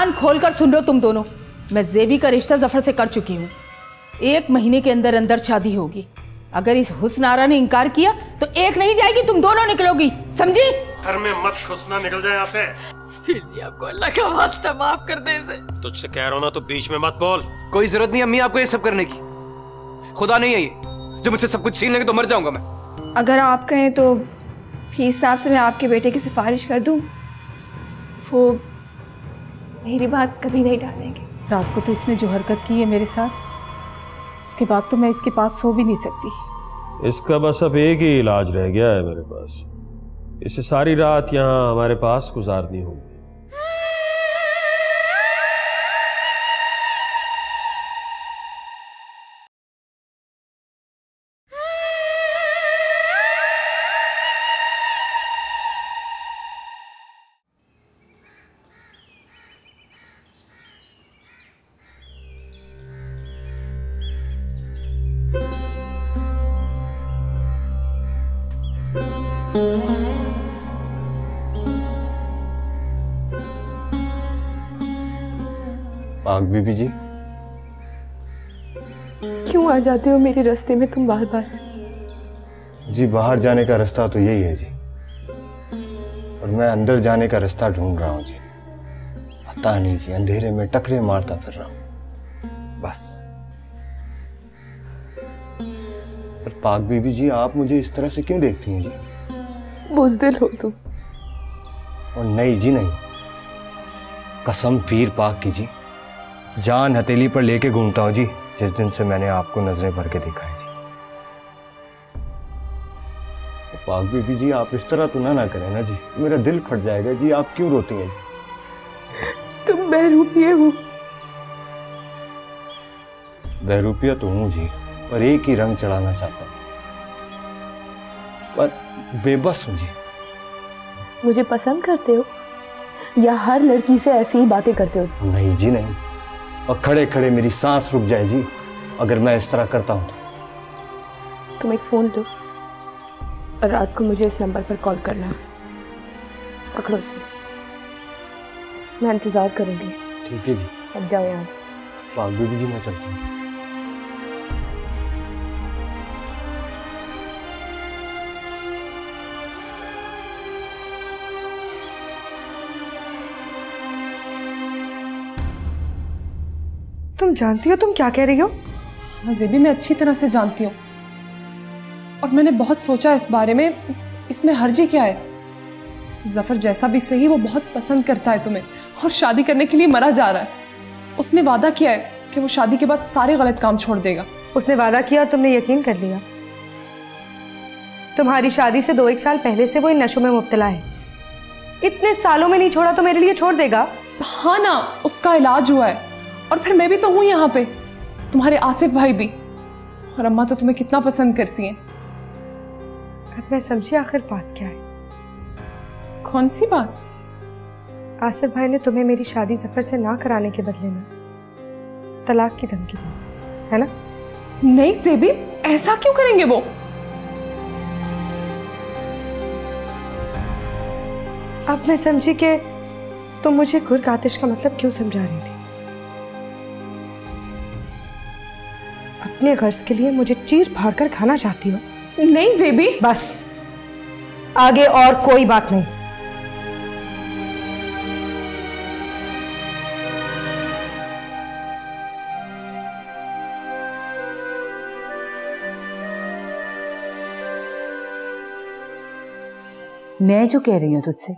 کان کھول کر سن رہو تم دونوں۔ میں زیبی کا رشتہ ظفر سے کر چکی ہوں۔ ایک مہینے کے اندر اندر شادی ہوگی۔ اگر اس حسن آرا نے انکار کیا تو ایک نہیں جائے گی تم دونوں نکلو گی۔ سمجھی؟ گھر میں مت خسنا نکل جائے یہاں سے۔ پھر جی آپ کو اللہ کا واسطہ معاف کر دے اسے۔ تجھ سے کہہ رہا ہوں نا تو بیچ میں مت بول۔ کوئی ضرورت نہیں امی آپ کو یہ سب کرنے کی۔ خدا نہیں ہے یہ۔ جو مجھ سے سب کچھ چھین لے گا تو مر جاؤں گا میں۔ اگر آپ کہیں تو پیر صاحب سے میں آپ کے بیٹے کی سفارش کر دوں۔ وہ میری بات کبھی نہیں ڈالیں گے۔ رات کو تو اس نے جو حرکت کی ہے میرے ساتھ اس کے بعد تو میں اس کے پاس سو بھی نہیں سکتی۔ اس کا بس اب ایک ہی علاج رہ گیا ہے میرے پاس۔ اسے ساری رات یہاں ہمارے پاس گزارنی ہوگی۔ پاک بی بی جی؟ کیوں آ جاتے ہو میرے رستے میں تم بار بار؟ جی باہر جانے کا رستہ تو یہی ہے جی۔ اور میں اندر جانے کا رستہ ڈھونڈ رہا ہوں جی۔ پتا نہیں جی اندھیرے میں ٹکرے مارتا پھر رہا ہوں۔ بس۔ پر پاک بی بی جی آپ مجھے اس طرح سے کیوں دیکھتی ہیں جی؟ بزدل ہو تم۔ اور نہیں جی نہیں۔ قسم پیر پاک کی جی۔ جان ہتیلی پر لے کے گھومتا ہوں جی۔ جس دن سے میں نے آپ کو نظریں بھر کے دیکھا ہے جی۔ پاک بی بی جی آپ اس طرح تو نہ نہ کریں نا جی۔ میرا دل پھٹ جائے گا جی۔ آپ کیوں روتی ہیں؟ جی تم بہروپیے ہو۔ بہروپیہ تو ہوں جی پر ایک ہی رنگ چڑھانا چاہتا ہوں۔ پر بے بس ہوں جی۔ مجھے پسند کرتے ہو یا ہر لڑکی سے ایسی ہی باتیں کرتے ہو؟ نہیں جی نہیں۔ اور کھڑے کھڑے میری سانس رک جائے جی اگر میں اس طرح کرتا ہوں تو۔ تم ایک فون دو اور رات کو مجھے اس نمبر پر کال کرنا۔ پکڑو اسے۔ میں انتظار کروں گی۔ ٹھیک ہے جی۔ اب جاؤ یہاں۔ بی بی جی میں چلتا ہوں۔ تم جانتی ہو تم کیا کہہ رہی ہو؟ ہاں زیبی میں اچھی طرح سے جانتی ہوں۔ اور میں نے بہت سوچا اس بارے میں اس میں حرجی کیا ہے؟ ظفر جیسا بھی صحیح وہ بہت پسند کرتا ہے تمہیں۔ اور شادی کرنے کے لیے مرا جا رہا ہے۔ اس نے وعدہ کیا ہے کہ وہ شادی کے بعد سارے غلط کام چھوڑ دے گا۔ اس نے وعدہ کیا اور تم نے یقین کر لیا۔ تمہاری شادی سے دو ایک سال پہلے سے وہ ان نشوں میں مبتلا ہے۔ اتنے سالوں میں نہیں چھوڑا تو میرے لیے چھوڑ دے گا۔ ہاں نا اس کا علاج ہوا ہے۔ اور پھر میں بھی تو ہوں یہاں پہ تمہارے آصف بھائی بھی۔ اور اماں تو تمہیں کتنا پسند کرتی ہیں۔ اب میں سمجھی آخر بات کیا ہے۔ کون سی بات؟ آصف بھائی نے تمہیں میری شادی ظفر سے نہ کرانے کے بدلے میں طلاق کی دھمکی دی ہے نا؟ نہیں زیبی ایسا کیوں کریں گے وہ؟ اب میں سمجھی کہ تم مجھے گرگ آتش کا مطلب کیوں سمجھا رہی تھی؟ اپنے غرض کے لیے مجھے چیر پھاڑ کر کھانا چاہتی ہو؟ نہیں زیبی۔ بس۔ آگے اور کوئی بات نہیں۔ میں جو کہہ رہی ہوں تجھ سے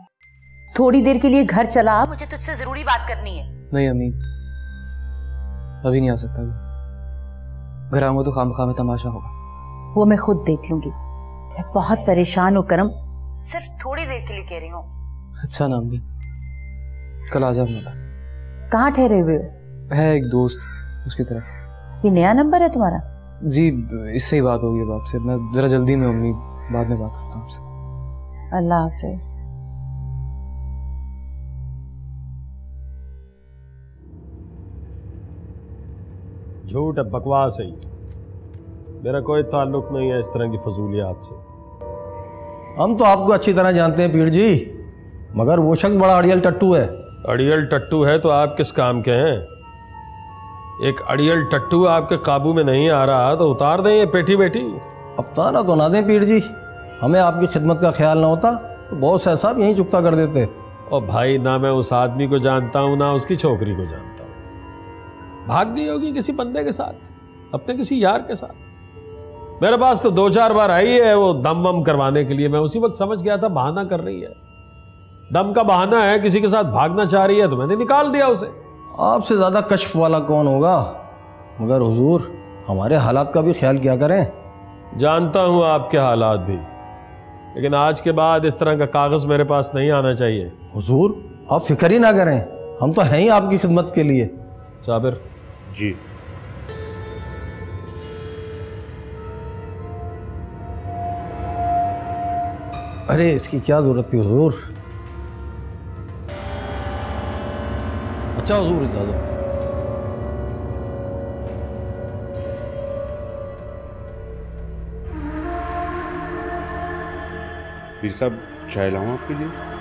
تھوڑی دیر کے لیے گھر چلا۔ مجھے تجھ سے ضروری بات کرنی ہے۔ نہیں امی ابھی نہیں آ سکتا۔ گھر آؤں گا تو خام خواہ میں تماشا ہوگا۔ وہ میں خود دیکھ لوں گی۔ میں بہت پریشان ہوں کرم۔ صرف تھوڑی دیر کے لیے کہہ رہی ہوں۔ اچھا نا امی کل آ جاؤں گا۔ کہاں ٹھہرے ہوئے ہو؟ ہے ایک دوست اس کی طرف۔ یہ نیا نمبر ہے تمہارا؟ جی اس سے ہی بات ہوگی اب آپ سے۔ میں ذرا جلدی میں امی بعد میں بات کرتا ہوں آپ سے۔ اللہ حافظ۔ جھوٹ ہے بکواس ہے یہ۔ میرا کوئی تعلق نہیں ہے اس طرح کی فضولیات سے۔ ہم تو آپ کو اچھی طرح جانتے ہیں پیر جی مگر وہ شخص بڑا اڑیل ٹٹو ہے۔ اڑیل ٹٹو ہے تو آپ کس کام کے ہیں؟ ایک اڑیل ٹٹو آپ کے قابو میں نہیں آ رہا تو اتار دیں یہ پیٹھی بیٹھی اب تانا تو نہ دیں پیر جی ہمیں آپ کی خدمت کا خیال نہ ہوتا تو بہت سے صاحب یہیں چکتا کر دیتے۔ اور بھائی نہ میں اس آدمی کو جانتا ہوں نہ اس کی چھوکری کو جانتا۔ ہوں بھاگ گئی ہوگی کسی بندے کے ساتھ اپنے کسی یار کے ساتھ۔ میرے پاس تو دو چار بار آئی ہے وہ دم وم کروانے کے لیے میں اسی وقت سمجھ گیا تھا بہانہ کر رہی ہے۔ دم کا بہانہ ہے کسی کے ساتھ بھاگنا چاہ رہی ہے تو میں نے نکال دیا اسے۔ آپ سے زیادہ کشف والا کون ہوگا؟ مگر حضور ہمارے حالات کا بھی خیال کیا کریں۔ جانتا ہوں آپ کے حالات بھی لیکن آج کے بعد اس طرح کا کاغذ میرے پاس نہیں آنا چاہیے۔ حضور آپ فکر ہی نہ کریں۔ ہم تو ہیں ہی آپ کی خدمت کے لیے۔ صابر جی۔ ارے اس کی کیا ضرورت تھی حضور؟ اچھا حضور اجازت۔ پیر صاحب چائے لاؤں آپ کے لیے؟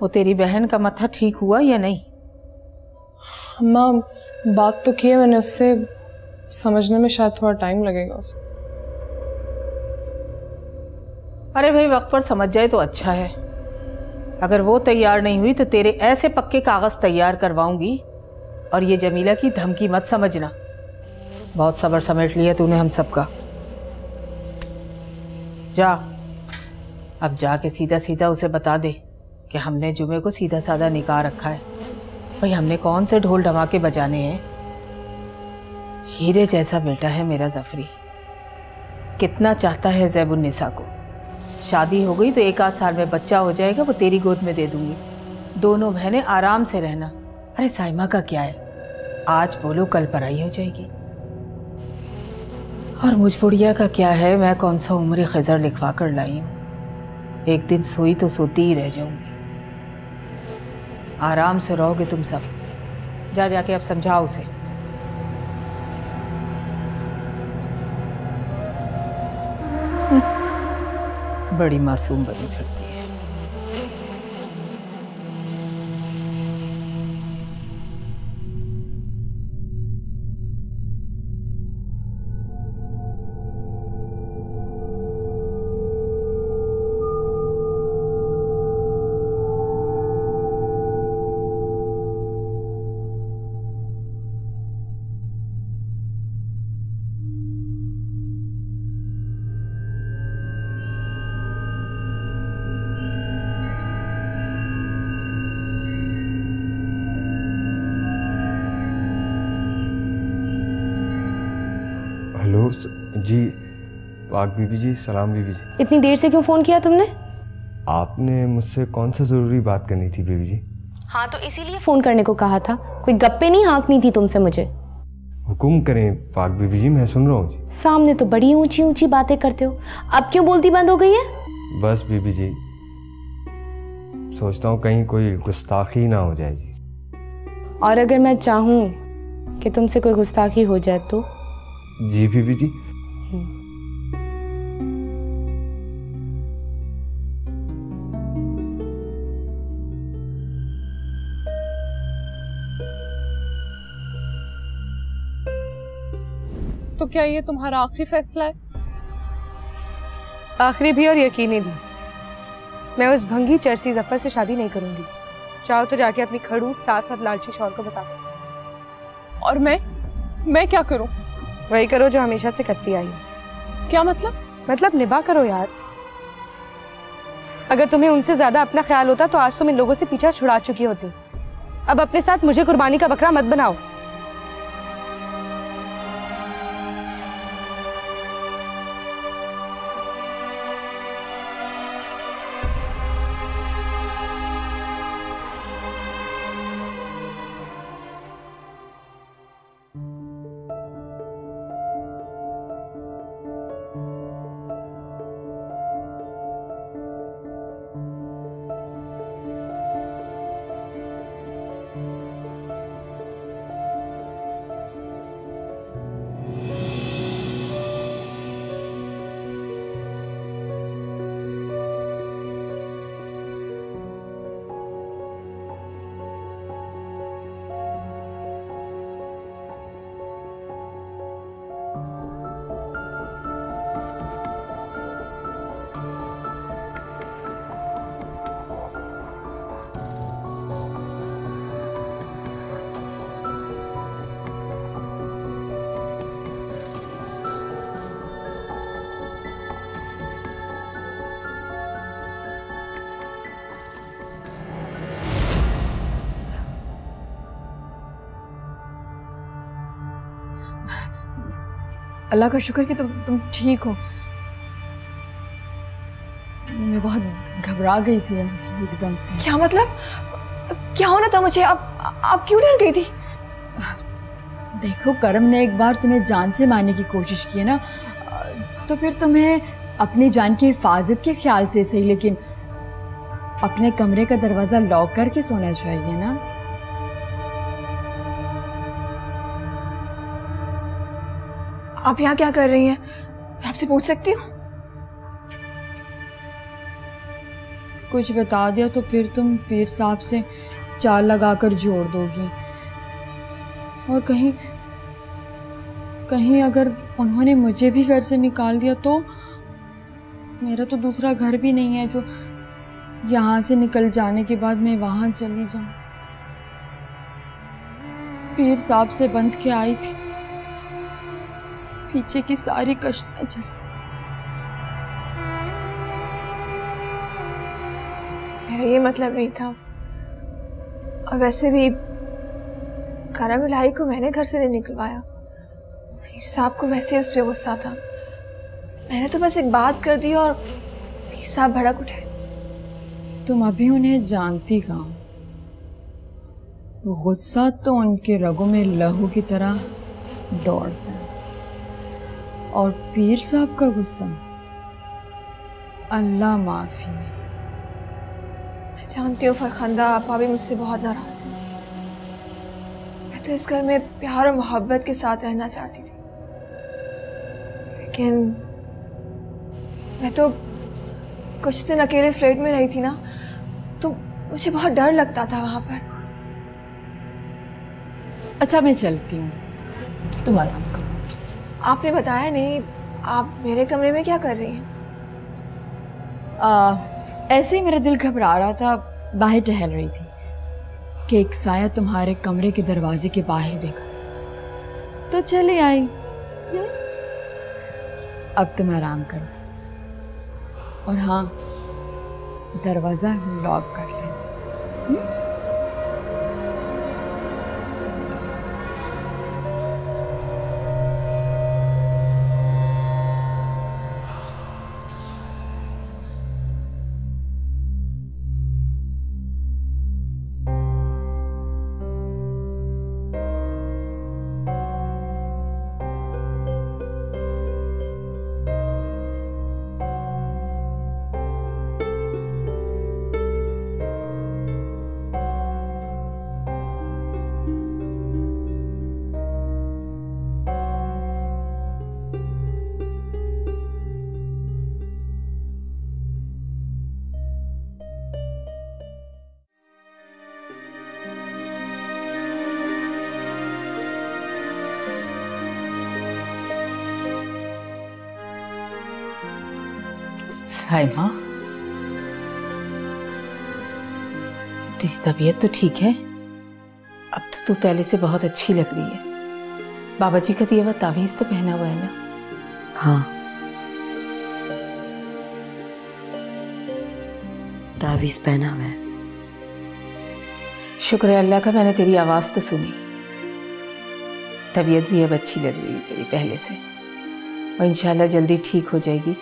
وہ تیری بہن کا متھا ٹھیک ہوا یا نہیں؟ اماں بات تو کی ہے میں نے اس سے سمجھنے میں شاید تھوڑا ٹائم لگے گا اسے۔ ارے بھائی وقت پر سمجھ جائے تو اچھا ہے۔ اگر وہ تیار نہیں ہوئی تو تیرے ایسے پکے کاغذ تیار کرواؤں گی۔ اور یہ جمیلہ کی دھمکی مت سمجھنا۔ بہت صبر سمیٹ لیا تو نے ہم سب کا۔ جا۔ اب جا کے سیدھا سیدھا اسے بتا دے۔ کہ ہم نے جمعے کو سیدھا سادہ نکاح رکھا ہے۔ بھئی ہم نے کون سے ڈھول ڈھماکے بجانے ہیں؟ ہیرے جیسا بیٹا ہے میرا زفری کتنا چاہتا ہے زیب النساء کو۔ شادی ہو گئی تو ایک آدھ سال میں بچہ ہو جائے گا، وہ تیری گود میں دے دوں گی۔ دونوں بہنیں آرام سے رہنا۔ ارے، سائمہ کا کیا ہے؟ آج بولو کل پرائی ہو جائے گی۔ اور مجھ بڑھیا کا کیا ہے؟ میں کون سا عمر خزر لکھوا کر لائی ہوں؟ ایک دن سوئی تو سوتی ہی رہ جاؤں گی۔ آرام سے رہو گے تم سب۔ جا جا کے اب سمجھاؤ اسے۔ بڑی معصوم بنی پھرتی۔ پاک بی بی جی سلام بی بی جی۔ اتنی دیر سے کیوں فون کیا تم نے؟ آپ نے مجھ سے کون سے ضروری بات کرنی تھی بی بی جی؟ ہاں تو اسی لیے فون کرنے کو کہا تھا۔ کوئی گپے نہیں ہانکنی تھی تم سے مجھے۔ حکم کریں پاک بی بی جی میں سن رہا ہوں جی۔ سامنے تو بڑی اونچی اونچی باتیں کرتے ہو۔ اب کیوں بولتی بند ہو گئی ہے؟ بس بی بی جی سوچتا ہوں کہیں کوئی گستاخی نہ ہو جائے جی۔ اور اگر میں چاہوں کہ تم سے کوئی گستاخی ہو جائے تو؟ جی بی بی جی کیا یہ تمہارا آخری فیصلہ ہے؟ آخری بھی اور یقینی بھی۔ میں اس بھنگی چرسی ظفر سے شادی نہیں کروں گی۔ چاہو تو جا کے اپنی کھڑو ساس اور لالچی شور کو بتا۔ اور میں؟ میں کیا کروں؟ وہی کرو جو ہمیشہ سے کرتی آئی۔ کیا مطلب؟ مطلب نبا کرو یار۔ اگر تمہیں ان سے زیادہ اپنا خیال ہوتا تو آج تم ان لوگوں سے پیچھا چھڑا چکی ہوتی۔ اب اپنے ساتھ مجھے قربانی کا بکرا مت بناؤ۔ اللہ کا شکر کہ تم تم ٹھیک ہو۔ میں بہت گھبرا گئی تھی ایک دم سے۔ کیا مطلب؟ کیا ہونا تھا مجھے؟ اب آپ کیوں ڈر گئی تھی؟ دیکھو کرم نے ایک بار تمہیں جان سے مارنے کی کوشش کی ہے نا تو پھر تمہیں اپنی جان کی حفاظت کے خیال سے صحیح لیکن اپنے کمرے کا دروازہ لاک کر کے سونا چاہیے نا۔ آپ یہاں کیا کر رہی ہیں؟ آپ سے پوچھ سکتی ہوں؟ کچھ بتا دیا تو پھر تم پیر صاحب سے چال لگا کر جوڑ دو گی۔ اور کہیں کہیں اگر انہوں نے مجھے بھی گھر سے نکال دیا تو میرا تو دوسرا گھر بھی نہیں ہے جو یہاں سے نکل جانے کے بعد میں وہاں چلی جاؤں۔ پیر صاحب سے بند کے آئی تھی؟ پیچھے کی ساری کشتیاں چلی میرا یہ مطلب نہیں تھا۔ اور ویسے بھی کرم الہی کو میں نے گھر سے نہیں نکلوایا۔ پیر صاحب کو ویسے اس پہ غصہ تھا۔ میں نے تو بس ایک بات کر دی اور پیر صاحب بھڑک اٹھے۔ تم ابھی انہیں جانتی کہاں غصہ تو ان کے رگوں میں لہو کی طرح دوڑتا۔ ہے اور پیر صاحب کا غصہ۔ اللہ معافی۔ میں جانتی ہوں فرخندہ آپا بھی مجھ سے بہت ناراض ہیں۔ میں تو اس گھر میں پیار اور محبت کے ساتھ رہنا چاہتی تھی۔ لیکن میں تو کچھ دن اکیلے فلیٹ میں رہی تھی نا تو مجھے بہت ڈر لگتا تھا وہاں پر۔ اچھا میں چلتی ہوں۔ تم آرام کرو آپ نے بتایا نہیں، آپ میرے کمرے میں کیا کر رہی ہیں؟ ایسے ہی میرا دل گھبرا رہا تھا، باہر ٹہل رہی تھی، کہ ایک سایہ تمہارے کمرے کے دروازے کے باہر دیکھا۔ تو چلے آئی۔ اب تم آرام کرو۔ اور ہاں دروازہ لاک کر لینا سائمہ؟ تیری طبیعت تو ٹھیک ہے؟ اب تو تو پہلے سے بہت اچھی لگ رہی ہے۔ بابا جی کا دیا ہوا تعویذ تو پہنا ہوا ہے نا؟ ہاں۔ تعویذ پہنا ہوا ہے۔ شکر ہے اللہ کا میں نے تیری آواز تو سنی۔ طبیعت بھی اب اچھی لگ رہی ہے تیری پہلے سے۔ اور انشاءاللہ جلدی ٹھیک ہو جائے گی۔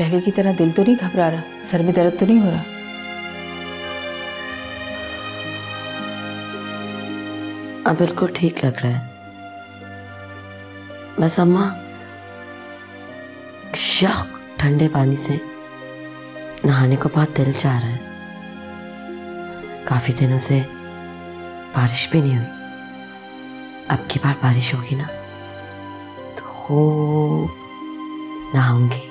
پہلے کی طرح دل تو نہیں گھبرا رہا، سر میں درد تو نہیں ہو رہا۔ اب بالکل ٹھیک لگ رہا ہے۔ بس اماں شخ ٹھنڈے پانی سے نہانے کو بہت دل چاہ رہا ہے۔ کافی دنوں سے بارش بھی نہیں ہوئی۔ اب کی بار بارش ہوگی نا، تو خوب نہاؤں گی۔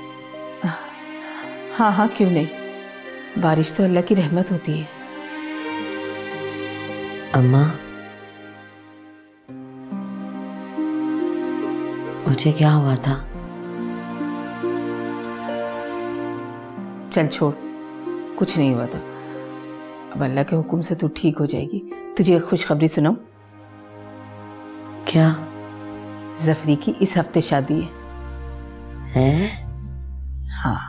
ہاں ہاں کیوں نہیں؟ بارش تو اللہ کی رحمت ہوتی ہے۔ اماں مجھے کیا ہوا تھا؟ چل چھوڑ کچھ نہیں ہوا تھا۔ اب اللہ کے حکم سے تو ٹھیک ہو جائے گی۔ تجھے ایک خوشخبری سناؤں؟ کیا؟ زفری کی اس ہفتے شادی ہے۔ ہے ہاں۔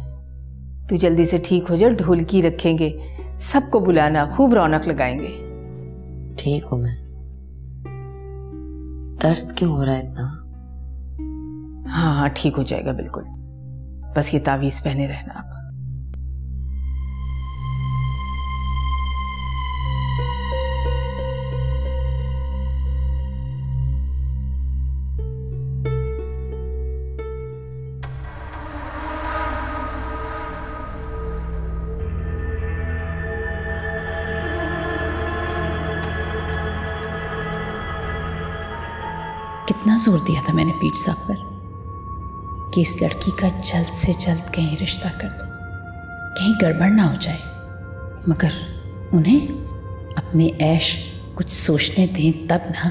تو جلدی سے ٹھیک ہو جا ڈھولکی رکھیں گے۔ سب کو بلانا خوب رونق لگائیں گے۔ ٹھیک ہوں میں۔ درد کیوں ہو رہا ہے اتنا؟ ہاں ہاں ٹھیک ہو جائے گا بالکل۔ بس یہ تعویز پہنے رہنا آپ۔ زور دیا تھا میں نے پیٹ صاحب پر کہ اس لڑکی کا جلد سے جلد کہیں رشتہ کر دو، کہیں گڑبڑ نہ ہو جائے۔ مگر انہیں اپنے عیش کچھ سوچنے دیں تب نہ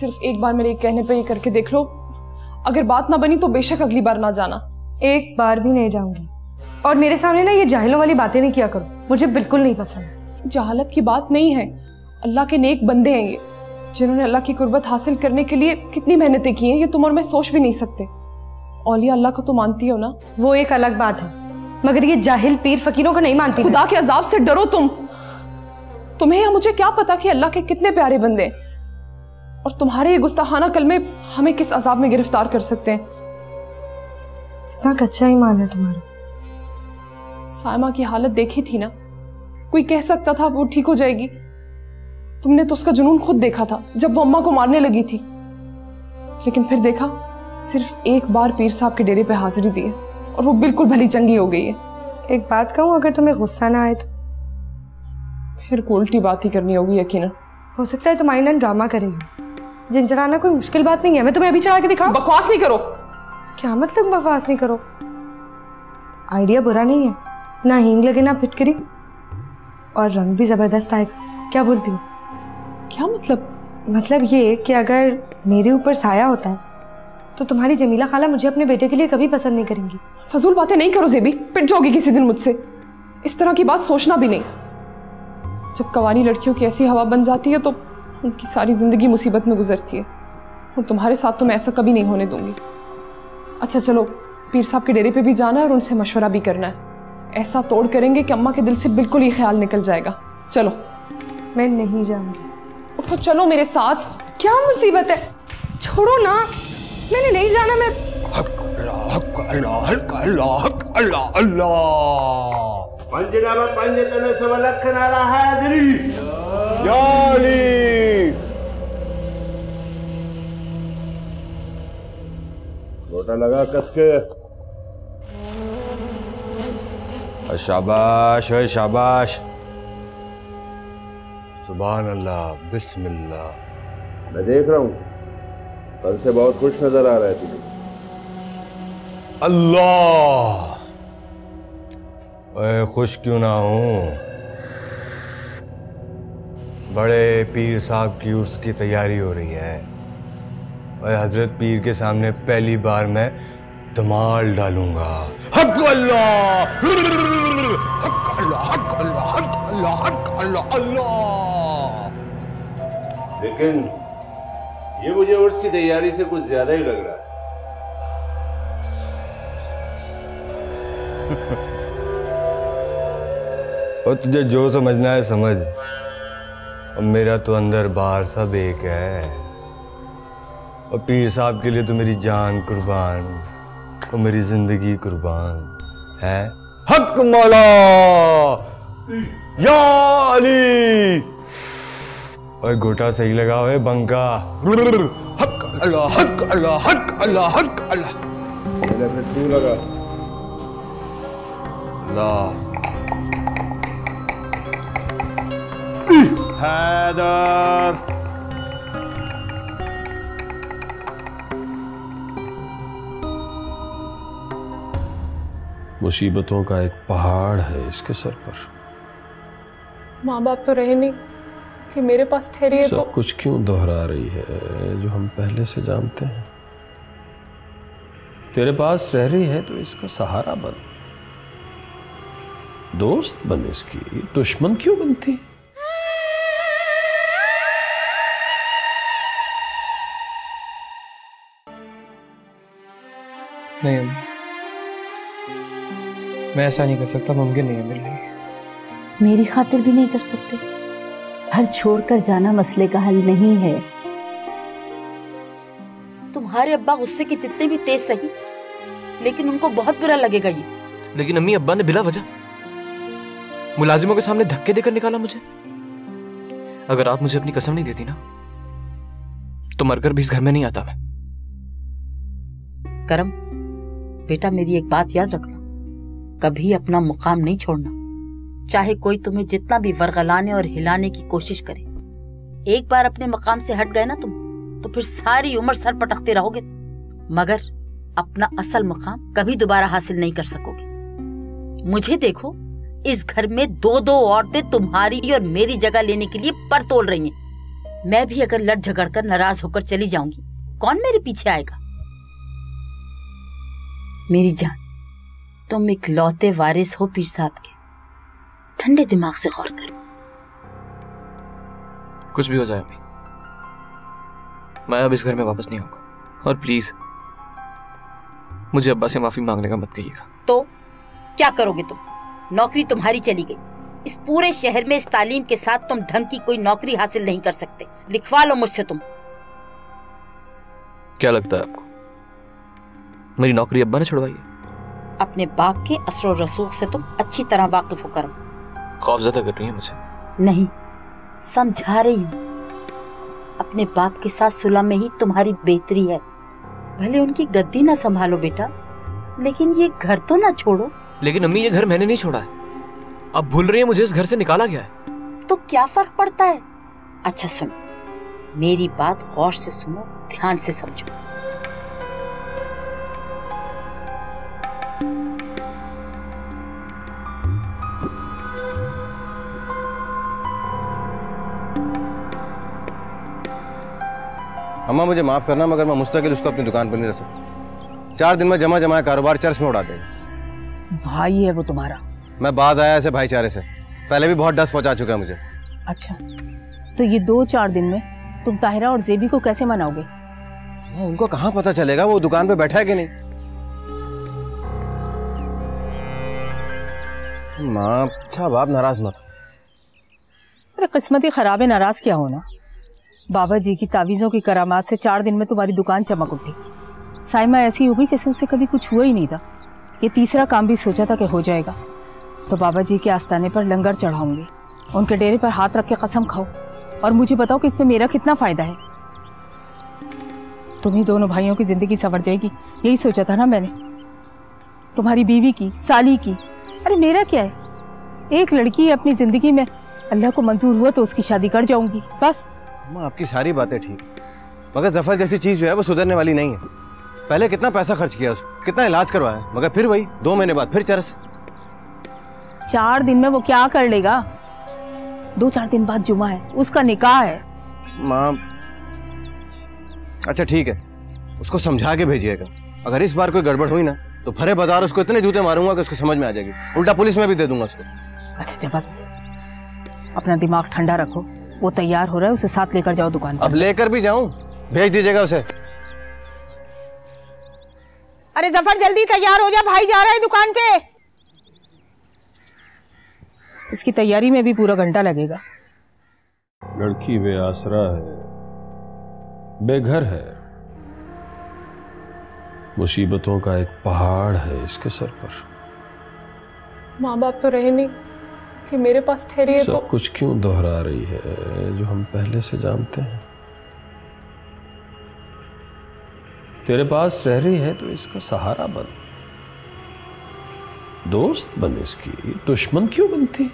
صرف ایک بار میرے کہنے پہ یہ کر کے دیکھ لو۔ اگر بات نہ بنی تو بے شک اگلی بار نہ جانا۔ ایک بار بھی نہیں جاؤں گی۔ اور میرے سامنے نا یہ جاہلوں والی باتیں نہیں کیا کرو۔ مجھے بالکل نہیں پسند۔ جہالت کی بات نہیں ہے۔ اللہ کے نیک بندے ہیں یہ۔ جنہوں نے اللہ کی قربت حاصل کرنے کے لیے کتنی محنتیں کی ہیں یہ تم اور میں سوچ بھی نہیں سکتے۔ اولیاء اللہ کو تو مانتی ہو نا؟ وہ ایک الگ بات ہے۔ مگر یہ جاہل پیر فقیروں کو نہیں مانتی۔ خدا کے عذاب سے ڈرو تم۔ تمہیں یا مجھے کیا پتا کہ اللہ کے کتنے پیارے بندے ہیں؟ اور تمہارے یہ گستاخانہ کلمے ہمیں کس عذاب میں گرفتار کر سکتے ہیں؟ اتنا کچا اچھا ایمان ہے تمہارا۔ سائمہ کی حالت دیکھی تھی نا؟ کوئی کہہ سکتا تھا وہ ٹھیک ہو جائے گی؟ تم نے تو اس کا جنون خود دیکھا تھا جب وہ اممہ کو مارنے لگی تھی۔ لیکن پھر دیکھا صرف ایک بار پیر صاحب کے ڈیرے پہ حاضری دی ہے اور وہ بالکل بھلی چنگی ہو گئی ہے۔ ایک بات کہوں اگر تمہیں غصہ نہ آئے تو؟ پھر کوئلٹی بات ہی کرنی ہوگی یقینا۔ ہو سکتا ہے تم آئیناً ڈراما کرے گی جن چڑھانا کوئی مشکل بات نہیں ہے۔ میں تمہیں ابھی چڑھا کے دکھاؤں؟ بکواس نہیں کرو۔ کیا مطلب بکواس نہیں کرو؟ آئیڈیا برا نہیں ہے۔ نہ ہینگ لگے نہ پھٹکری۔ اور رنگ بھی زبردست آئے۔ گا کیا بولتی ہوں کیا مطلب؟ مطلب یہ کہ اگر میرے اوپر سایہ ہوتا ہے تو تمہاری جمیلہ خالہ مجھے اپنے بیٹے کے لیے کبھی پسند نہیں کریں گی۔ فضول باتیں نہیں کرو زیبی۔ پٹ جاؤ گی کسی دن مجھ سے۔ اس طرح کی بات سوچنا بھی نہیں۔ جب قوانی لڑکیوں کی ایسی ہوا بن جاتی ہے تو ان کی ساری زندگی مصیبت میں گزرتی ہے۔ اور تمہارے ساتھ تو میں ایسا کبھی نہیں ہونے دوں گی۔ اچھا چلو پیر صاحب کے ڈیرے پہ بھی جانا ہے اور ان سے مشورہ بھی کرنا ہے۔ ایسا توڑ کریں گے کہ اماں کے دل سے بالکل یہ خیال نکل جائے گا۔ چلو۔ میں نہیں جاؤں گی۔ اٹھو چلو میرے ساتھ۔ کیا مصیبت ہے؟ چھوڑو نا۔ میں نے نہیں جانا میں حق اللہ حق اللہ حق اللہ حق اللہ اللہ۔ پنج نام پنج تن سو لکھ نارا ہے دری لوٹا لگا کس کے شاباش ہے شاباش سبحان اللہ بسم اللہ میں دیکھ رہا ہوں. کل سے بہت خوش نظر آ رہا ہے تجھے. اللہ! اے خوش کیوں نہ ہوں؟ بڑے پیر صاحب کی عرس کی تیاری ہو رہی ہے۔ اور حضرت پیر کے سامنے پہلی بار میں دمال ڈالوں گا۔ حق اللہ! حق اللہ حق اللہ حق اللہ حق اللہ اللہ! لیکن یہ مجھے عرس کی تیاری سے کچھ زیادہ ہی لگ رہا ہے۔ اور تجھے جو سمجھنا ہے سمجھ۔ میرا تو اندر باہر سب ایک ہے۔ اور پیر صاحب کے لیے تو میری جان قربان اور میری زندگی قربان ہے۔ حق مولا۔ یا علی۔ اوے گھوٹا صحیح لگا ہوئے بنکا۔ حق اللہ حق اللہ حق اللہ حق اللہ۔ اللہ Heather. مصیبتوں کا ایک پہاڑ ہے اس کے سر پر۔ ماں باپ تو رہے نہیں کہ میرے پاس ٹھہری ہے تو کچھ کیوں دہرا رہی ہے جو ہم پہلے سے جانتے ہیں؟ تیرے پاس رہ رہی ہے تو اس کا سہارا بن۔ دوست بن اس کی دشمن کیوں بنتی؟ ہے نہیں۔ میں ایسا نہیں کر سکتا ممکن نہیں ہے میرے لیے۔ میری خاطر بھی نہیں کر سکتے۔ گھر چھوڑ کر جانا مسئلے کا حل نہیں ہے۔ تمہارے ابا غصے کی جتنے بھی تیز سہی لیکن ان کو بہت برا لگے گا یہ۔ لیکن امی ابا نے بلا وجہ۔ ملازموں کے سامنے دھکے دے کر نکالا مجھے۔ اگر آپ مجھے اپنی قسم نہیں دیتی نا تو مر کر بھی اس گھر میں نہیں آتا میں۔ کرم بیٹا میری ایک بات یاد رکھنا۔ کبھی اپنا مقام نہیں چھوڑنا۔ چاہے کوئی تمہیں جتنا بھی ورغلانے اور ہلانے کی کوشش کرے۔ ایک بار اپنے مقام سے ہٹ گئے نا تم، تو پھر ساری عمر سر پٹکتے رہو گے۔ مگر اپنا اصل مقام کبھی دوبارہ حاصل نہیں کر سکو گے۔ مجھے دیکھو، اس گھر میں دو دو عورتیں تمہاری اور میری جگہ لینے کے لیے پر تول رہی ہیں۔ میں بھی اگر لڑ جھگڑ کر ناراض ہو کر چلی جاؤں گی، کون میرے پیچھے آئے گا؟ میری جان تم ایک لوتے وارث ہو پیر صاحب کے۔ ٹھنڈے دماغ سے غور کرو۔ کچھ بھی ہو جائے ابھی۔ میں اب اس گھر میں واپس نہیں ہوگا اور پلیز مجھے ابا سے معافی مانگنے کا مت کہیے گا۔ تو کیا کرو گے تم؟ نوکری تمہاری چلی گئی۔ اس پورے شہر میں اس تعلیم کے ساتھ تم ڈھنگ کی کوئی نوکری حاصل نہیں کر سکتے۔ لکھوا لو مجھ سے تم۔ کیا لگتا ہے آپ کو؟ میری نوکری ابا نے چھڑوائی ہے۔ اپنے باپ کے اثر و رسوخ سے تم اچھی طرح واقف ہو کرو خوف زیادہ کر رہی ہے مجھے۔ نہیں سمجھا رہی ہوں۔ اپنے باپ کے ساتھ صلح میں ہی تمہاری بہتری ہے۔ بھلے ان کی گدی نہ سنبھالو بیٹا۔ لیکن یہ گھر تو نہ چھوڑو۔ لیکن امی یہ گھر میں نے نہیں چھوڑا ہے۔ اب بھول رہی ہے مجھے اس گھر سے نکالا گیا ہے۔ تو کیا فرق پڑتا ہے؟ اچھا سنو میری بات غور سے سنو دھیان سے سمجھو۔ اماں مجھے معاف کرنا مگر میں مستقل اس کو اپنی دکان پر نہیں رکھ چار دن میں جمع جمع کاروبار چرچ میں اڑا دے۔ گا بھائی ہے وہ تمہارا۔ میں باز آیا ایسے بھائی چارے سے۔ پہلے بھی بہت ڈس پہنچا چکا ہے مجھے۔ اچھا۔ تو یہ دو چار دن میں تم طاہرہ اور زیبی کو کیسے مناؤ گے؟ ہاں، ان کو کہاں پتا چلے گا؟ وہ دکان پہ بیٹھا ہے کہ نہیں؟ ماں اچھا باپ ناراض مت۔ ارے قسمت خراب ناراض کیا ہونا؟ بابا جی کی تعویزوں کی کرامات سے چار دن میں تمہاری دکان چمک اٹھی۔ سائمہ ایسی ہو گئی جیسے اسے کبھی کچھ ہوا ہی نہیں تھا۔ یہ تیسرا کام بھی سوچا تھا کہ ہو جائے گا۔ تو بابا جی کے آستانے پر لنگر چڑھاؤں گی۔ ان کے ڈیرے پر ہاتھ رکھ کے قسم کھاؤ۔ اور مجھے بتاؤ کہ اس میں میرا کتنا فائدہ ہے۔ تمہیں دونوں بھائیوں کی زندگی سنور جائے گی۔ یہی سوچا تھا نا میں نے۔ تمہاری بیوی کی، سالی کی۔ ارے میرا کیا ہے؟ ایک لڑکی ہے اپنی زندگی میں اللہ کو منظور ہوا تو اس کی شادی کر جاؤں گی۔ بس۔ اماں آپ کی ساری باتیں ٹھیک مگر زفر جیسی چیز جو ہے وہ سدھرنے والی نہیں ہے۔ پہلے کتنا پیسہ خرچ کیا اس کتنا علاج کروایا مگر پھر وہی دو مہینے بعد پھر چرس۔ چار دن میں وہ کیا کر لے گا؟ دو چار دن بعد جمعہ ہے اس کا نکاح ہے۔ ماں اچھا ٹھیک ہے اس کو سمجھا کے بھیجیے گا۔ اگر اس بار کوئی گڑبڑ ہوئی نا تو بھرے بازار اس کو اتنے جوتے ماروں گا کہ اس کو سمجھ میں آ جائے گی۔ الٹا پولیس میں بھی دے دوں گا اس کو۔ اچھا اچھا بس۔ اپنا دماغ ٹھنڈا رکھو۔ وہ تیار ہو رہا ہے اسے ساتھ لے کر جاؤ دکان پر۔ اب لے کر بھی جاؤں؟ بھیج دیجیے گا اسے۔ ارے ظفر جلدی تیار ہو جا بھائی جا رہا ہے دکان پہ۔ اس کی تیاری میں بھی پورا گھنٹہ لگے گا۔ لڑکی بے آسرا ہے بے گھر ہے۔ مصیبتوں کا ایک پہاڑ ہے اس کے سر پر۔ ماں باپ تو رہے نہیں۔ یہ میرے پاس ٹھہری ہے تو کچھ کیوں دہرا رہی ہے؟ جو ہم پہلے سے جانتے ہیں۔ تیرے پاس رہ رہی ہے تو اس کا سہارا بن۔ دوست بن اس کی دشمن کیوں بنتی؟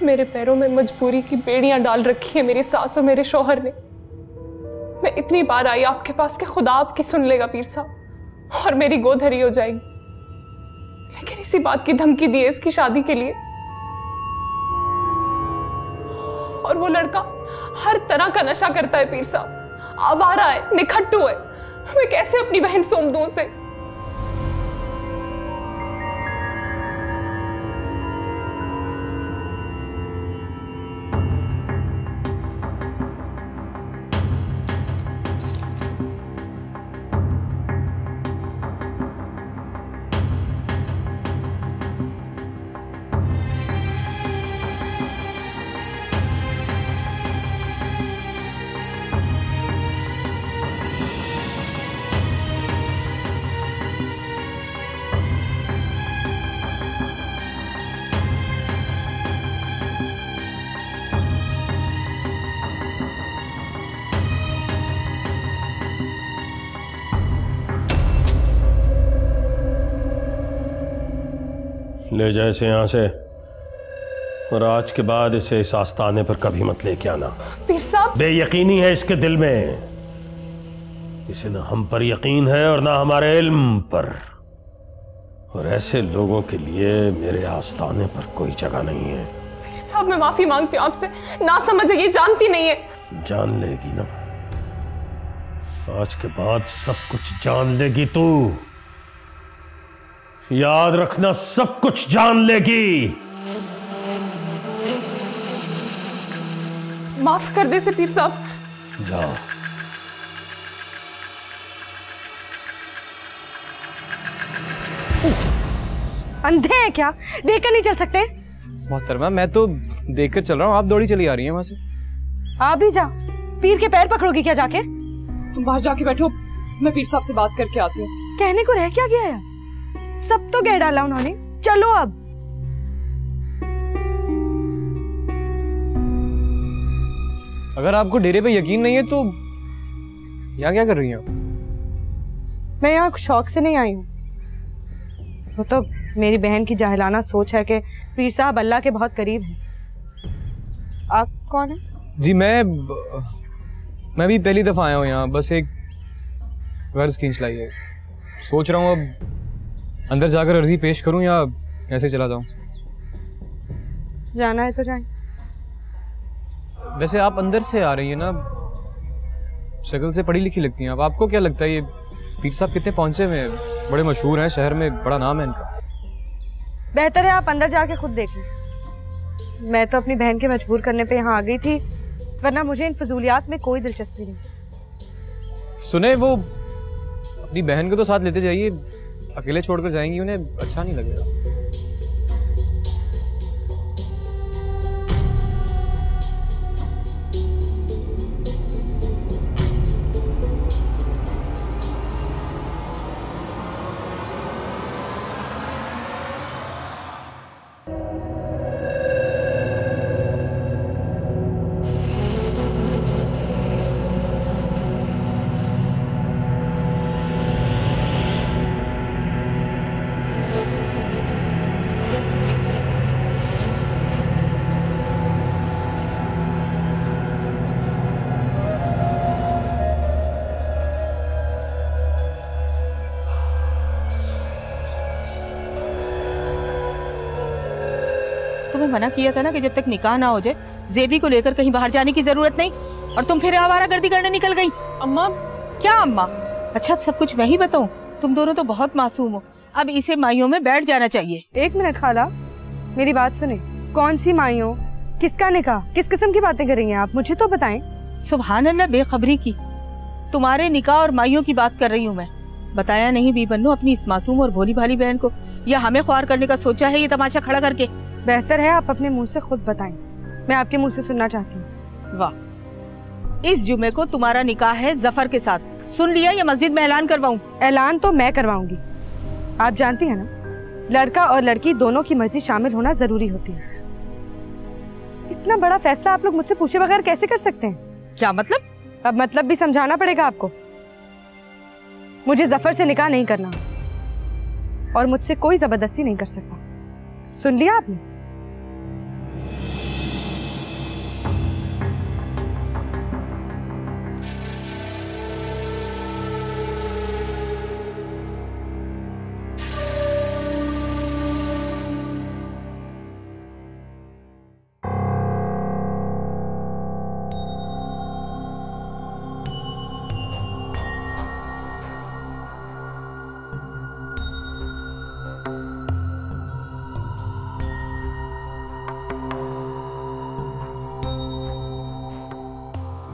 میرے پیروں میں مجبوری کی بیڑیاں ڈال رکھی ہیں میری ساس اور میرے شوہر نے۔ میں اتنی بار آئی آپ کے پاس کہ خدا آپ کی سن لے گا پیر صاحب اور میری گودھری ہو جائے گی۔ لیکن اسی بات کی دھمکی دی ہے اس کی شادی کے لیے۔ اور وہ لڑکا ہر طرح کا نشہ کرتا ہے پیر صاحب، آوارہ ہے، نکھٹو ہے۔ میں کیسے اپنی بہن سوم دوں سے لے جائے اسے یہاں سے۔ اور آج کے بعد اسے اس آستانے پر کبھی مت لے کے آنا۔ پیر صاحب۔ بے یقینی ہے اس کے دل میں۔ اسے نہ ہم پر یقین ہے اور نہ ہمارے علم پر۔ اور ایسے لوگوں کے لیے میرے آستانے پر کوئی جگہ نہیں ہے۔ پیر صاحب میں معافی مانگتی ہوں آپ سے۔ نہ سمجھے یہ جانتی نہیں ہے۔ جان لے گی نا۔ آج کے بعد سب کچھ جان لے گی تو۔ یاد رکھنا سب کچھ جان لے گی۔ معاف کر دے سے پیر صاحب۔ جا اندھے ہیں کیا؟ دیکھ کر نہیں چل سکتے؟ محترمہ میں تو دیکھ کر چل رہا ہوں۔ آپ دوڑی چلی آ رہی ہیں وہاں سے۔ آپ بھی جا۔ پیر کے پیر پکڑو گی کیا جا کے؟ تم باہر جا کے بیٹھو۔ میں پیر صاحب سے بات کر کے آتی ہوں۔ کہنے کو رہ کیا گیا ہے؟ سب تو کہہ ڈالا انہوں نے۔ چلو اب۔ اگر آپ کو ڈیرے پہ یقین نہیں ہے تو یہاں کیا کر رہی ہیں میں یہاں شوق سے نہیں آئی ہوں۔ وہ تو میری بہن کی جاہلانہ سوچ ہے کہ پیر صاحب اللہ کے بہت قریب ہیں۔ آپ کون ہیں؟ جی میں میں بھی پہلی دفعہ آیا ہوں یہاں۔ بس ایک غرض کھینچ لائی ہے۔ سوچ رہا ہوں اب اندر جا کر عرضی پیش کروں یا کیسے چلا جاؤں؟ جانا ہے تو جائیں۔ ویسے آپ اندر سے آ رہی ہیں نا شکل سے پڑھی لکھی لگتی ہیں۔ آپ آپ کو کیا لگتا ہے یہ پیر صاحب کتنے پہنچے ہوئے ہیں؟ بڑے مشہور ہیں شہر میں بڑا نام ہے ان کا۔ بہتر ہے آپ اندر جا کے خود دیکھ لیں میں تو اپنی بہن کے مجبور کرنے پہ یہاں آ گئی تھی ورنہ مجھے ان فضولیات میں کوئی دلچسپی نہیں۔ سنیں وہ اپنی بہن کو تو ساتھ لیتے جائیے۔ اکیلے چھوڑ کر جائیں گی انہیں؟ اچھا نہیں لگے گا۔ تمہیں منع کیا تھا نا کہ جب تک نکاح نہ ہو جائے زیبی کو لے کر کہیں باہر جانے کی ضرورت نہیں اور تم پھر آوارہ گردی کرنے نکل گئی۔ اماں۔ کیا اماں؟ اچھا اب سب کچھ میں ہی بتاؤں۔ تم دونوں تو بہت معصوم ہو۔ اب اسے مائیوں میں بیٹھ جانا چاہیے۔ ایک منٹ خالہ میری بات سنیں۔ کون سی مائیوں؟ کس کا نکاح؟ کس قسم کی باتیں کریں گے آپ؟ مجھے تو بتائیں۔ سبحان اللہ بے خبری کی۔ تمہارے نکاح اور مائیوں کی بات کر رہی ہوں میں۔ بتایا نہیں بی بنو اپنی اس معصوم اور بھولی بھالی بہن کو۔ یا ہمیں خوار کرنے کا سوچا ہے یہ تماشا کھڑا کر کے؟ بہتر ہے آپ اپنے منہ سے خود بتائیں۔ میں آپ کے منہ سے سننا چاہتی ہوں۔ واہ۔ اس جمعے کو تمہارا نکاح ہے زفر کے ساتھ۔ سن لیا یا مسجد میں اعلان کرواؤں۔ اعلان تو میں کرواؤں گی۔ آپ جانتی ہیں نا لڑکا اور لڑکی دونوں کی مرضی شامل ہونا ضروری ہوتی ہے۔ اتنا بڑا فیصلہ آپ لوگ مجھ سے پوچھے بغیر کیسے کر سکتے ہیں؟ کیا مطلب؟ اب مطلب بھی سمجھانا پڑے گا آپ کو۔ مجھے زفر سے نکاح نہیں کرنا۔ اور مجھ سے کوئی زبردستی نہیں کر سکتا۔ سن لیا آپ نے؟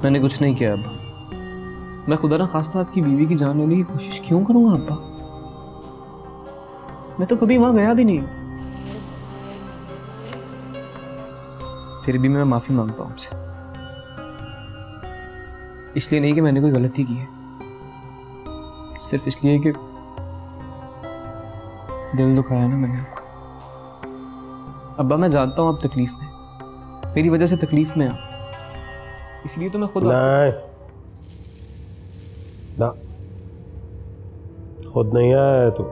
میں نے کچھ نہیں کیا ابا میں خدا نہ خواستہ آپ کی بیوی کی جان لینے کی کوشش کیوں کروں گا ابا؟ میں تو کبھی وہاں گیا بھی نہیں۔ پھر بھی میں معافی مانگتا ہوں آپ سے۔ اس لیے نہیں کہ میں نے کوئی غلطی کی ہے۔ صرف اس لیے کہ دل دکھایا نا میں نے آپ کا ابا، میں جانتا ہوں آپ تکلیف میں میری وجہ سے تکلیف میں آپ۔ اس لیے تو میں خود نہیں نہ۔ خود نہیں آیا تو۔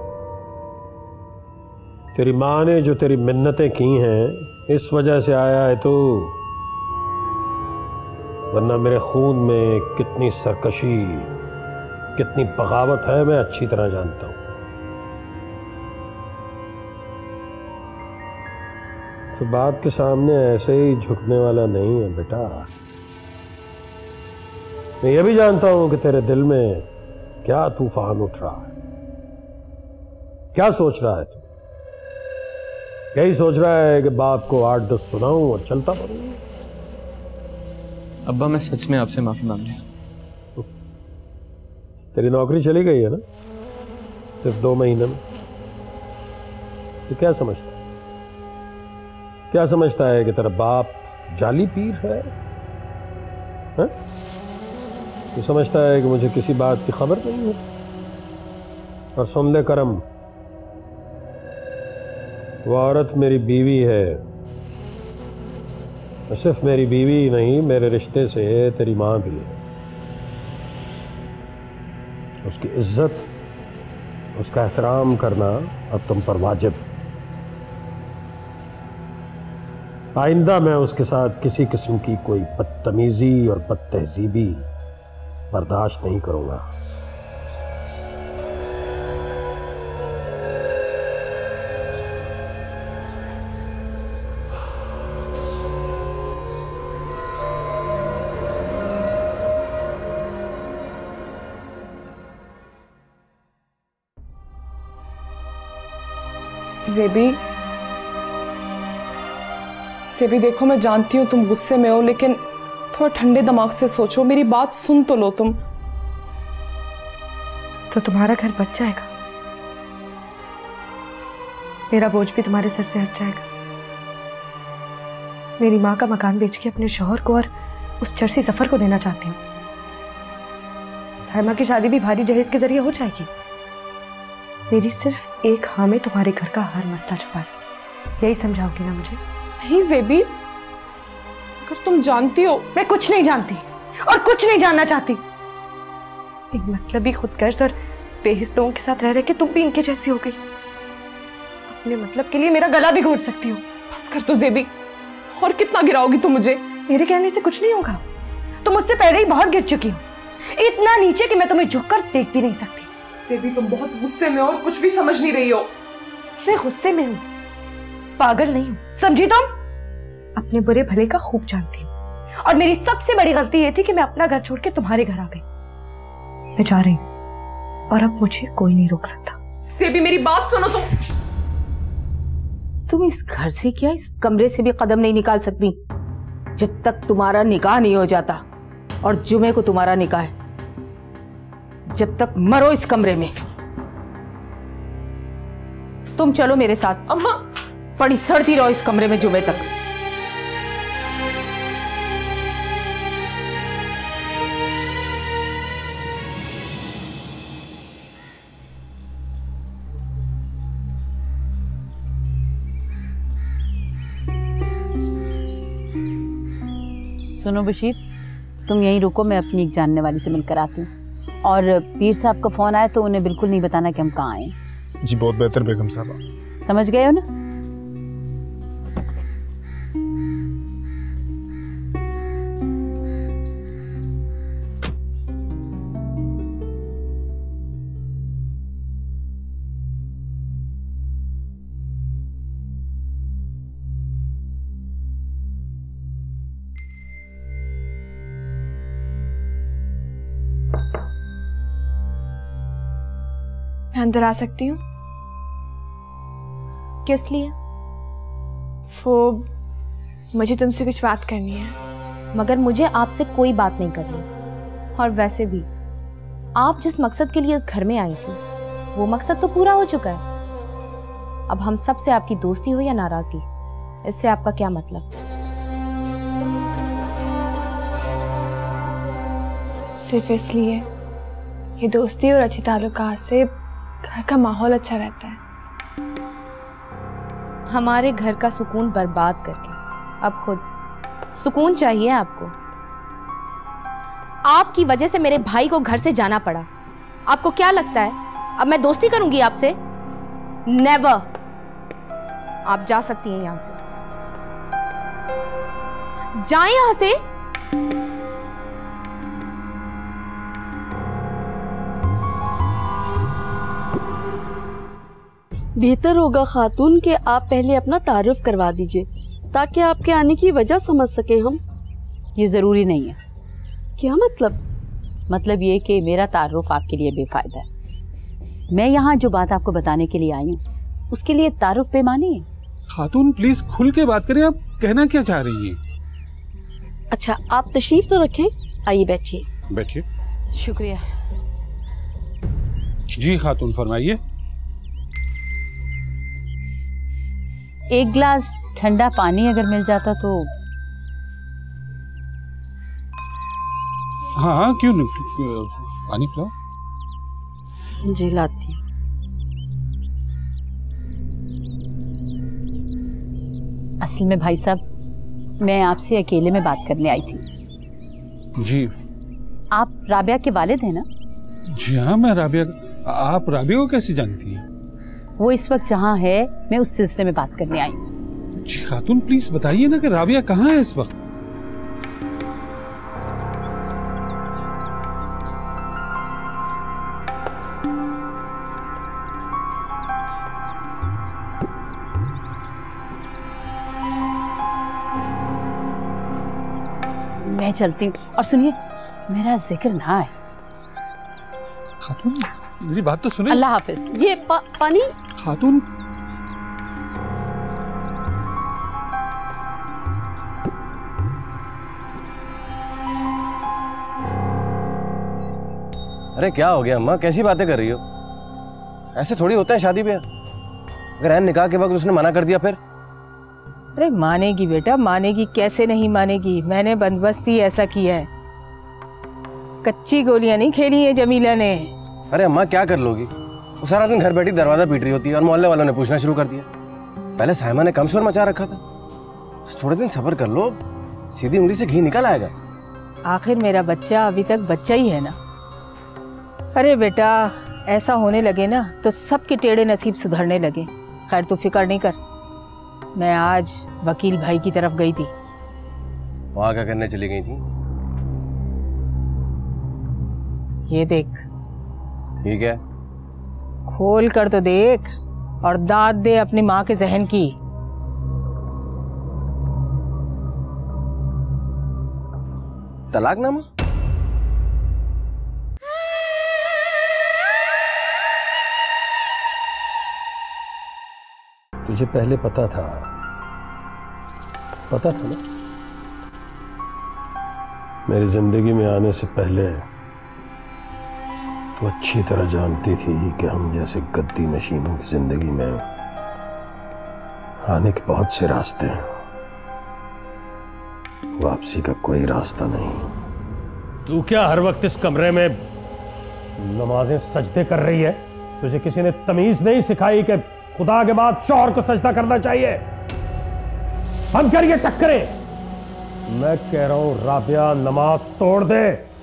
تیری ماں نے جو تیری منتیں کی ہیں اس وجہ سے آیا ہے تو۔ ورنہ میرے خون میں کتنی سرکشی کتنی بغاوت ہے میں اچھی طرح جانتا ہوں۔ تو باپ کے سامنے ایسے ہی جھکنے والا نہیں ہے بیٹا۔ میں یہ بھی جانتا ہوں کہ تیرے دل میں کیا طوفان اٹھ رہا ہے۔ کیا سوچ رہا ہے تو؟ یہی سوچ رہا ہے کہ باپ کو آٹھ دس سناؤں اور چلتا پڑوں ابا میں سچ میں آپ سے معافی مانگ رہا تیری نوکری چلی گئی ہے نا؟ صرف دو مہینے میں۔ تو کیا سمجھتا ہے؟ کیا سمجھتا ہے کہ تیرا باپ جعلی پیر ہے؟ ہاں؟ تو سمجھتا ہے کہ مجھے کسی بات کی خبر نہیں ہوتی۔ اور سن لے کرم، وہ عورت میری بیوی ہے۔ صرف میری بیوی نہیں، میرے رشتے سے تیری ماں بھی ہے۔ اس کی عزت، اس کا احترام کرنا اب تم پر واجب۔ آئندہ میں اس کے ساتھ کسی قسم کی کوئی بدتمیزی اور بد تہذیبی برداشت نہیں کروں گا۔ زیبی زیبی دیکھو میں جانتی ہوں تم غصے میں ہو، لیکن تھوڑا ٹھنڈے دماغ سے سوچو میری بات سن تو لو تم۔ تو تمہارا گھر بچ جائے گا؟ میرا بوجھ بھی تمہارے سر سے ہٹ جائے گا۔ میری ماں کا مکان بیچ کے اپنے شوہر کو اور اس چرسی سفر کو دینا چاہتی ہوں۔ سائمہ کی شادی بھی بھاری جہیز کے ذریعے ہو جائے گی۔ میری صرف ایک ہاں میں تمہارے گھر کا ہر مسئلہ چھپا ہے یہی سمجھاؤ گی نا مجھے؟ نہیں زیبی تم جانتی ہو؟ میں کچھ نہیں جانتی اور کچھ نہیں جاننا چاہتی۔ ایک مطلبی خود غرض اور بے حس لوگوں کے ساتھ رہ رہے کہ تم بھی ان کے جیسی ہو گئی۔ اپنے مطلب کے لیے میرا گلا بھی گھونٹ سکتی ہو۔ بس کر تو زیبی۔ اور کتنا گراؤ گی تم مجھے۔ میرے کہنے سے کچھ نہیں ہوگا۔ تم مجھ سے پہلے ہی بہت گر چکی ہو۔ اتنا نیچے کہ میں تمہیں جھک کر دیکھ بھی نہیں سکتی۔ زیبی تم بہت غصے میں اور کچھ بھی سمجھ نہیں رہی ہو۔ میں غصے میں ہوں۔ پاگل نہیں ہوں۔ سمجھی تم اپنے برے بھلے کا خوب جانتی ہوں۔ اور میری سب سے بڑی غلطی یہ تھی کہ میں اپنا گھر چھوڑ کے تمہارے گھر آ گئی۔ میں جا رہی ہوں اور اب مجھے کوئی نہیں روک سکتا۔ زیبی میری بات سنو تم۔ تم اس گھر سے کیا اس کمرے سے بھی قدم نہیں نکال سکتی؟ جب تک تمہارا نکاح نہیں ہو جاتا اور جمعے کو تمہارا نکاح ہے۔ جب تک مرو اس کمرے میں۔ تم چلو میرے ساتھ۔ اما پڑی سڑتی رہو اس کمرے میں جمعے تک۔ سنو بشیر تم یہیں رکو میں اپنی ایک جاننے والی سے مل کر آتی ہوں۔ اور پیر صاحب کا فون آیا تو انہیں بالکل نہیں بتانا کہ ہم کہاں آئے جی بہت بہتر بیگم صاحبہ سمجھ گئے ہو نا؟ میں اندر آ سکتی ہوں؟ کس لیے؟ فوب مجھے تم سے کچھ بات کرنی ہے۔ مگر مجھے آپ سے کوئی بات نہیں کرنی۔ اور ویسے بھی آپ جس مقصد کے لیے اس گھر میں آئی تھی وہ مقصد تو پورا ہو چکا ہے۔ اب ہم سب سے آپ کی دوستی ہو یا ناراضگی؟ اس سے آپ کا کیا مطلب؟ صرف اس لیے کہ دوستی اور اچھے تعلقات سے گھر کا ماحول اچھا رہتا ہے۔ ہمارے گھر کا سکون برباد کر کے۔ اب خود سکون چاہیے آپ کو۔ آپ کی وجہ سے میرے بھائی کو گھر سے جانا پڑا۔ آپ کو کیا لگتا ہے؟ اب میں دوستی کروں گی آپ سے؟ نیور آپ جا سکتی ہیں یہاں سے۔ جائیں یہاں سے۔ بہتر ہوگا خاتون کہ آپ پہلے اپنا تعارف کروا دیجیے تاکہ آپ کے آنے کی وجہ سمجھ سکیں ہم۔ یہ ضروری نہیں ہے۔ کیا مطلب؟ مطلب یہ کہ میرا تعارف آپ کے لیے بے فائدہ ہے۔ میں یہاں جو بات آپ کو بتانے کے لیے آئی ہوں اس کے لیے تعارف بے معنی ہے خاتون پلیز کھل کے بات کریں آپ کہنا کیا چاہ رہی ہیں؟ اچھا آپ تشریف تو رکھیں آئیے بیٹھیے۔ بیٹھیے۔ شکریہ۔ جی خاتون فرمائیے۔ ایک گلاس ٹھنڈا پانی اگر مل جاتا تو ہاں ہاں کیوں نہیں؟ پانی پلاؤ۔ جی لاتی۔ اصل میں بھائی صاحب میں آپ سے اکیلے میں بات کرنے آئی تھی۔ جی۔ آپ رابعہ کے والد ہیں نا؟ جی ہاں میں رابعہ آپ رابعہ کو کیسے جانتی ہیں؟ وہ اس وقت جہاں ہے میں اس سلسلے میں بات کرنے آئی جی خاتون پلیز بتائیے نا کہ رابعہ کہاں ہے اس وقت؟ میں چلتی ہوں۔ اور سنیے میرا ذکر نہ آئے۔ خاتون میری بات تو سنیں۔ اللہ حافظ۔ یہ پانی؟ خاتون؟ ارے کیا ہو گیا؟ اماں کیسی باتیں کر رہی ہو؟ ایسے تھوڑی ہوتا ہے شادی پہ اگر این نکاح کے وقت اس نے منع کر دیا پھر؟ ارے مانے گی بیٹا مانے گی کیسے نہیں مانے گی؟ میں نے بندوبستی ایسا کیا ہے۔ کچی گولیاں نہیں کھیلی ہیں جمیلہ نے۔ ارے اماں کیا کر لوگی؟ وہ سارا دن گھر بیٹھی دروازہ پیٹ رہی ہوتی ہے اور محلے والوں نے پوچھنا شروع کر دیا۔ پہلے سائما نے کم شور مچا رکھا تھا۔ تھوڑے دن صبر کر لو سیدھی انگلی سے گھی نکل آئے گا۔ آخر میرا بچہ ابھی تک بچہ ہی ہے نا۔ ارے بیٹا ایسا ہونے لگے نا تو سب کے ٹیڑے نصیب سدھرنے لگے۔ خیر تو فکر نہیں کر۔ میں آج وکیل بھائی کی طرف گئی تھی۔ وہاں کیا کرنے چلی گئی تھی یہ دیکھ ٹھیک ہے۔ کھول کر تو دیکھ اور داد دے اپنی ماں کے ذہن کی۔ طلاق نامہ؟ تجھے پہلے پتا تھا۔ پتا تھا نا؟ میری زندگی میں آنے سے پہلے وہ اچھی طرح جانتی تھی کہ ہم جیسے گدی نشینوں کی زندگی میں آنے کے بہت سے راستے ہیں۔ واپسی کا کوئی راستہ نہیں۔ تو کیا ہر وقت اس کمرے میں نمازیں سجدے کر رہی ہے؟ تجھے کسی نے تمیز نہیں سکھائی کہ خدا کے بعد شوہر کو سجدہ کرنا چاہیے۔ ہم کر یہ ٹکریں میں کہہ رہا ہوں، رابعہ نماز توڑ دے۔